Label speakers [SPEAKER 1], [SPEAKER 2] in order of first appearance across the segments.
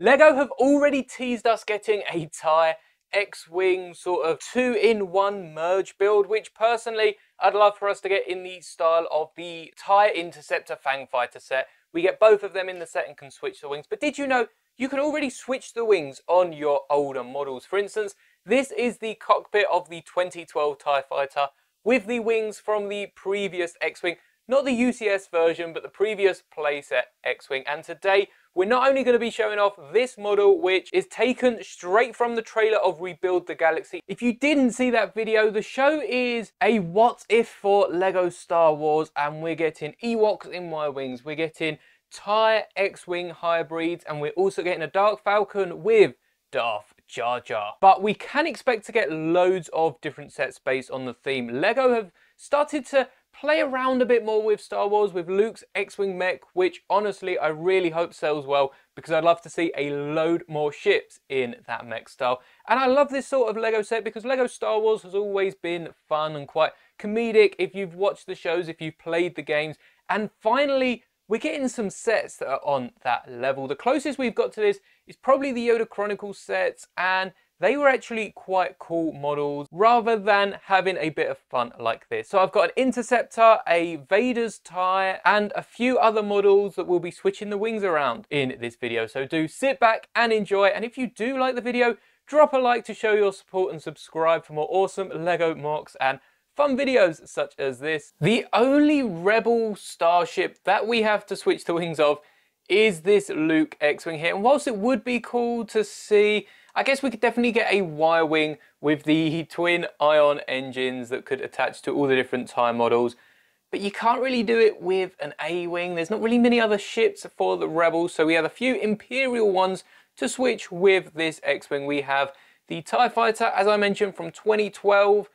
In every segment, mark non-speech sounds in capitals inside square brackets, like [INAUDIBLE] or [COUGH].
[SPEAKER 1] Lego have already teased us getting a TIE X-Wing sort of two-in-one merge build, which personally I'd love for us to get in the style of the TIE Interceptor Fang Fighter set. We get both of them in the set and can switch the wings. But did you know you can already switch the wings on your older models? For instance, this is the cockpit of the 2012 TIE Fighter with the wings from the previous X-Wing. Not the UCS version, but the previous playset X-Wing. And today, we're not only going to be showing off this model, which is taken straight from the trailer of Rebuild the Galaxy. If you didn't see that video, the show is a what if for LEGO Star Wars, and we're getting Ewoks in my wings. We're getting TIE X-Wing hybrids, and we're also getting a Dark Falcon with Darth Jar Jar. But we can expect to get loads of different sets based on the theme. LEGO have started to play around a bit more with Star Wars with Luke's X-Wing mech, which honestly I really hope sells well because I'd love to see a load more ships in that mech style. And I love this sort of LEGO set because LEGO Star Wars has always been fun and quite comedic if you've watched the shows, if you've played the games. And finally, we're getting some sets that are on that level. The closest we've got to this is probably the Yoda Chronicles sets and they were actually quite cool models rather than having a bit of fun like this. So I've got an Interceptor, a Vader's TIE, and a few other models that will be switching the wings around in this video. So do sit back and enjoy. And if you do like the video, drop a like to show your support and subscribe for more awesome LEGO MOCs and fun videos such as this. The only Rebel starship that we have to switch the wings of is this Luke X-Wing here. And whilst it would be cool to see I guess we could definitely get a Y-Wing with the twin ion engines that could attach to all the different TIE models. But you can't really do it with an A-Wing. There's not really many other ships for the Rebels, so we have a few Imperial ones to switch with this X-Wing. We have the TIE Fighter, as I mentioned, from 2012.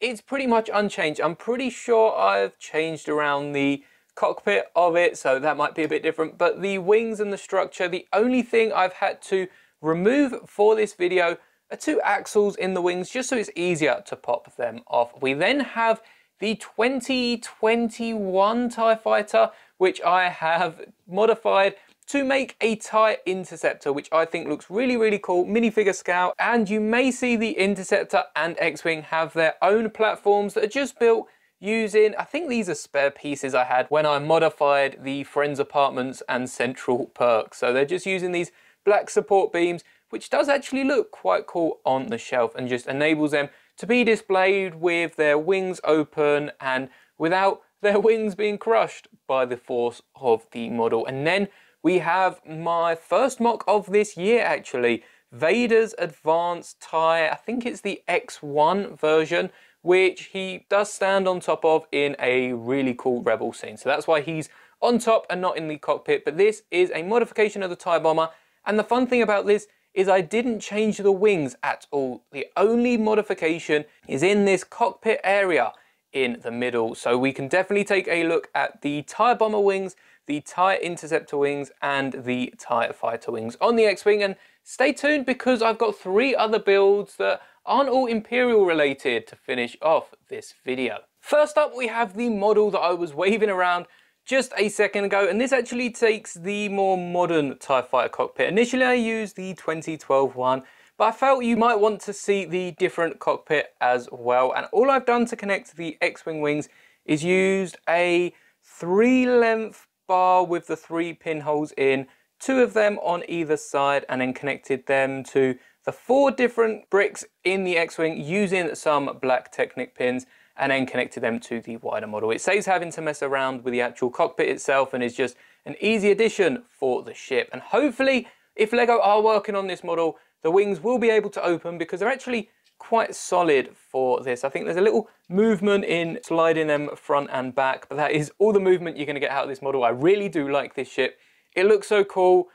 [SPEAKER 1] It's pretty much unchanged. I'm pretty sure I've changed around the cockpit of it, so that might be a bit different. But the wings and the structure, the only thing I've had to remove for this video are two axles in the wings just so it's easier to pop them off. We then have the 2021 TIE Fighter, which I have modified to make a TIE Interceptor, which I think looks really, really cool, minifigure scale. And you may see the Interceptor and X-Wing have their own platforms that are just built using, I think these are spare pieces I had when I modified the Friends Apartments and Central Perk. So they're just using these black support beams, which does actually look quite cool on the shelf and just enables them to be displayed with their wings open and without [LAUGHS] their wings being crushed by the force of the model. And then we have my first MOC of this year actually, Vader's Advanced TIE, I think it's the X1 version, which he does stand on top of in a really cool Rebel scene. So that's why he's on top and not in the cockpit, but this is a modification of the TIE Bomber and the fun thing about this is I didn't change the wings at all. The only modification is in this cockpit area in the middle. So we can definitely take a look at the TIE Bomber wings, the TIE Interceptor wings, and the TIE Fighter wings on the X-Wing. And stay tuned because I've got three other builds that aren't all Imperial related to finish off this video. First up, we have the model that I was waving around just a second ago and this actually takes the more modern TIE Fighter cockpit. Initially I used the 2012 one but I felt you might want to see the different cockpit as well and all I've done to connect the X-Wing wings is used a three length bar with the three pinholes in, two of them on either side and then connected them to the four different bricks in the X-Wing using some black Technic pins and then connected them to the wider model. It saves having to mess around with the actual cockpit itself and is just an easy addition for the ship. And hopefully, if LEGO are working on this model, the wings will be able to open because they're actually quite solid for this. I think there's a little movement in sliding them front and back, but that is all the movement you're going to get out of this model. I really do like this ship. It looks so cool.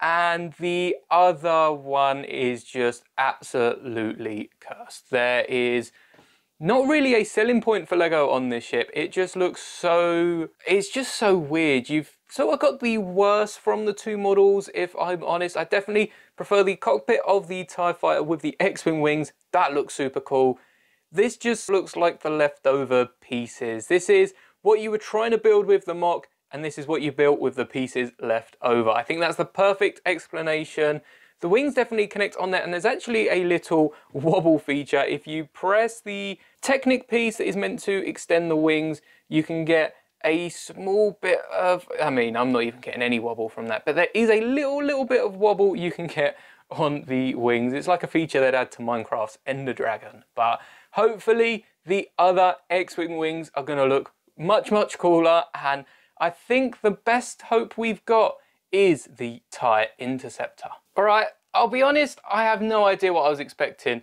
[SPEAKER 1] And the other one is just absolutely cursed. There is not really a selling point for Lego on this ship. It just looks so, it's just so weird. You've sort of got the worst from the two models, if I'm honest. I definitely prefer the cockpit of the TIE Fighter with the X-Wing wings. That looks super cool. This just looks like the leftover pieces. This is what you were trying to build with the MOC, and this is what you built with the pieces left over. I think that's the perfect explanation. The wings definitely connect on there, and there's actually a little [LAUGHS] wobble feature. If you press the Technic piece that is meant to extend the wings, you can get a small bit of, I mean, I'm not even getting any wobble from that, but there is a little, little bit of wobble you can get [LAUGHS] on the wings. It's like a feature they'd add to Minecraft's Ender Dragon, but hopefully the other X-Wing wings are gonna look much, much cooler, and I think the best hope we've got is the TIE Interceptor. All right, I'll be honest, I have no idea what I was expecting,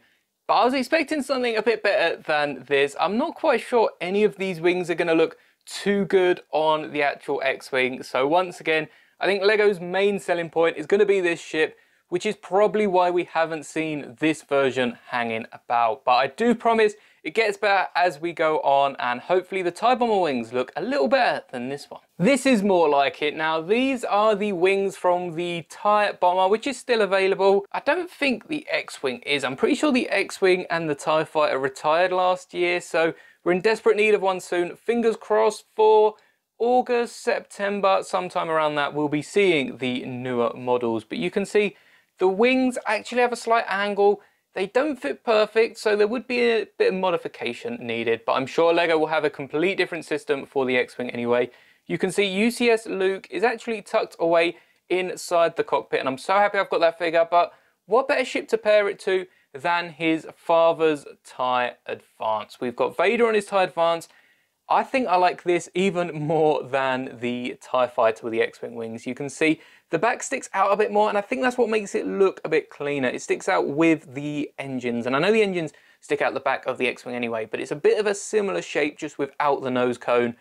[SPEAKER 1] but I was expecting something a bit better than this. I'm not quite sure any of these wings are gonna look too good on the actual X-Wing. So once again, I think LEGO's main selling point is gonna be this ship which is probably why we haven't seen this version hanging about. But I do promise it gets better as we go on and hopefully the TIE Bomber wings look a little better than this one. This is more like it. Now these are the wings from the TIE Bomber which is still available. I don't think the X-Wing is. I'm pretty sure the X-Wing and the TIE Fighter retired last year so we're in desperate need of one soon. Fingers crossed for August, September, sometime around that we'll be seeing the newer models. But you can see the wings actually have a slight angle. They don't fit perfect, so there would be a bit of modification needed, but I'm sure LEGO will have a complete different system for the X-Wing anyway. You can see UCS Luke is actually tucked away inside the cockpit, and I'm so happy I've got that figure, but what better ship to pair it to than his father's TIE Advance? We've got Vader on his TIE Advance. I think I like this even more than the TIE Fighter with the X-Wing wings. You can see the back sticks out a bit more, and I think that's what makes it look a bit cleaner. It sticks out with the engines, and I know the engines stick out the back of the X-Wing anyway, but it's a bit of a similar shape just without the nose cone,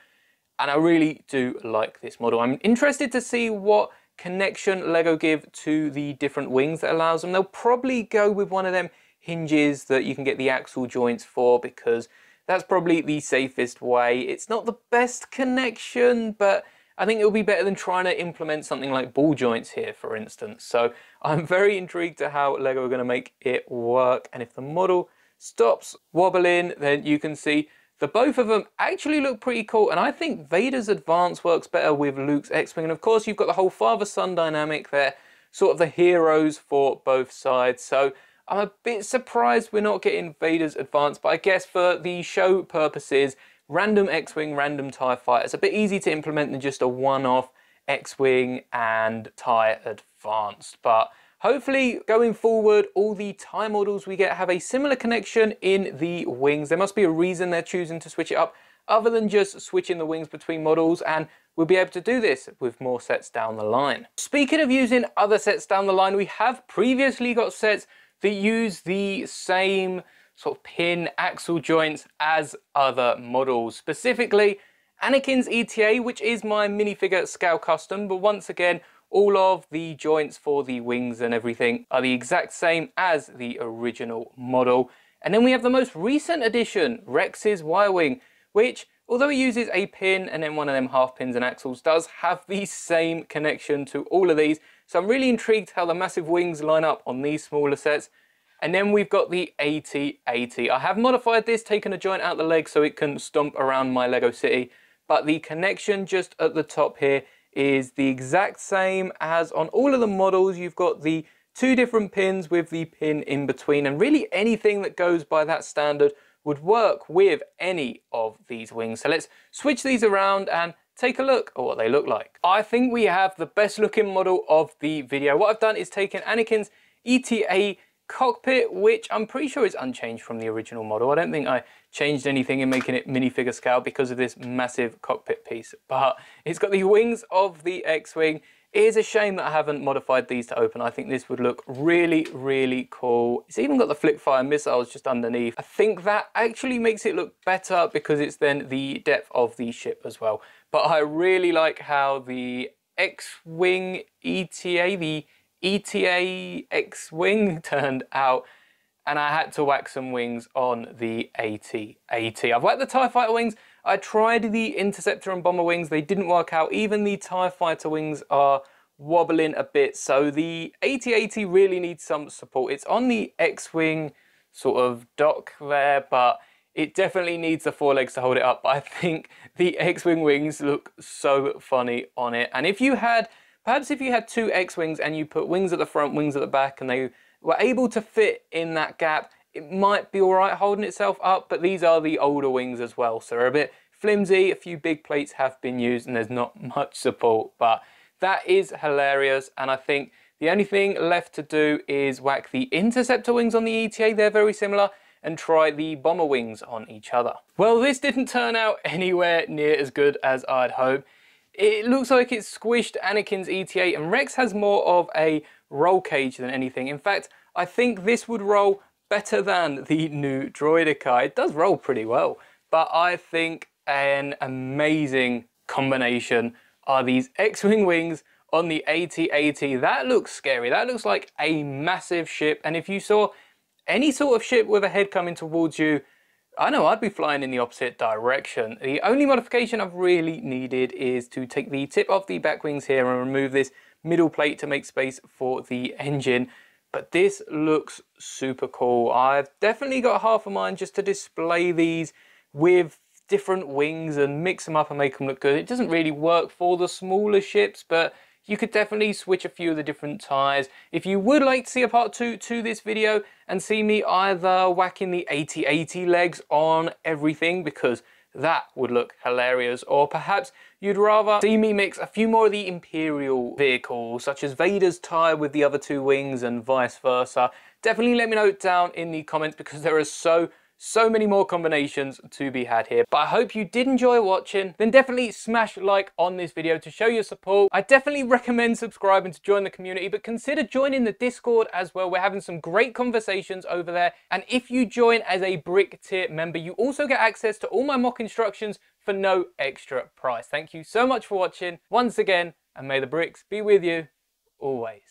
[SPEAKER 1] and I really do like this model. I'm interested to see what connection LEGO give to the different wings that allows them. They'll probably go with one of them hinges that you can get the axle joints for because that's probably the safest way. It's not the best connection, but I think it will be better than trying to implement something like ball joints here, for instance. So [LAUGHS] I'm very intrigued to how LEGO are going to make it work. And if the model stops wobbling, then you can see the both of them actually look pretty cool. And I think Vader's Advance works better with Luke's X-Wing. And of course, you've got the whole father-son dynamic there, sort of the heroes for both sides. So I'm a bit surprised we're not getting Vader's Advance, but I guess for the show purposes, random X-Wing, random TIE fighter. It's a bit easy to implement than just a one-off X-Wing and TIE Advanced. But hopefully going forward, all the TIE models we get have a similar connection in the wings. There must be a reason they're choosing to switch it up other than just switching the wings between models and we'll be able to do this with more sets down the line. Speaking of using other sets down the line, we have previously got sets that use the same sort of pin axle joints as other models. Specifically, Anakin's ETA, which is my minifigure scale custom, but once again, all of the joints for the wings and everything are the exact same as the original model. And then we have the most recent addition, Rex's Y-Wing, which, although it uses a pin and then one of them half pins and axles, does have the same connection to all of these. So I'm really intrigued how the massive wings line up on these smaller sets. And then we've got the AT-AT. I have modified this, taken a joint out the leg so it can stomp around my Lego city, but the connection just at the top here is the exact same as on all of the models. You've got the two different pins with the pin in between, and really anything that goes by that standard would work with any of these wings. So let's switch these around and take a look at what they look like. I think we have the best looking model of the video. What I've done is taken Anakin's ETA cockpit, which I'm pretty sure is unchanged from the original model. I don't think I changed anything in making it minifigure scale because of this massive cockpit piece, but it's got the wings of the X-Wing. It is a shame that I haven't modified these to open. I think this would look really, really cool. It's even got the flip fire missiles just underneath. I think that actually makes it look better because it's then the depth of the ship as well. But I really like how the X-Wing ETA, the ETA X-Wing turned out and I had to whack some wings on the AT-AT. I've whacked the TIE Fighter wings, I tried the Interceptor and Bomber wings, they didn't work out. Even the TIE Fighter wings are wobbling a bit, so the AT-AT really needs some support. It's on the X-Wing sort of dock there, but it definitely needs the four legs to hold it up. I think the X-Wing wings look so funny on it. And if you had, perhaps if you had two X-Wings and you put wings at the front, wings at the back, and they were able to fit in that gap, it might be all right holding itself up, but these are the older wings as well. So they're a bit flimsy, a few big plates have been used and there's not [LAUGHS] much support, but that is hilarious. And I think the only thing left to do is whack the interceptor wings on the ETA, they're very similar, and try the bomber wings on each other. Well, this didn't turn out [LAUGHS] anywhere near as good as I'd hoped. It looks like it's squished Anakin's ETA and Rex has more of a roll cage than anything. In fact, I think this would roll better than the new Droideka. It does roll pretty well, but I think an amazing combination are these X-Wing wings on the AT-AT. That looks scary. That looks like a massive ship. And if you saw any sort of ship with a head coming towards you, I know I'd be flying in the opposite direction. The only modification I've really needed is to take the tip off the back wings here and remove this middle plate to make space for the engine. But this looks super cool. I've definitely got half a mind just to display these with different wings and mix them up and make them look good. It doesn't really work for the smaller ships, but you could definitely switch a few of the different TIEs. If you would like to see a part two to this video and see me either whacking the AT-AT legs on everything because that would look hilarious. Or perhaps you'd rather see me mix a few more of the Imperial vehicles, such as Vader's TIE with the other two wings and vice versa. Definitely let me know down in the comments because there are so so many more combinations to be had here. But I hope you did enjoy watching. Then definitely smash like on this video to show your support. I definitely recommend subscribing to join the community, but consider joining the Discord as well. We're having some great conversations over there. And if you join as a brick tier member, you also get access to all my MOC instructions for no extra price. Thank you so much for watching once again, and may the bricks be with you always.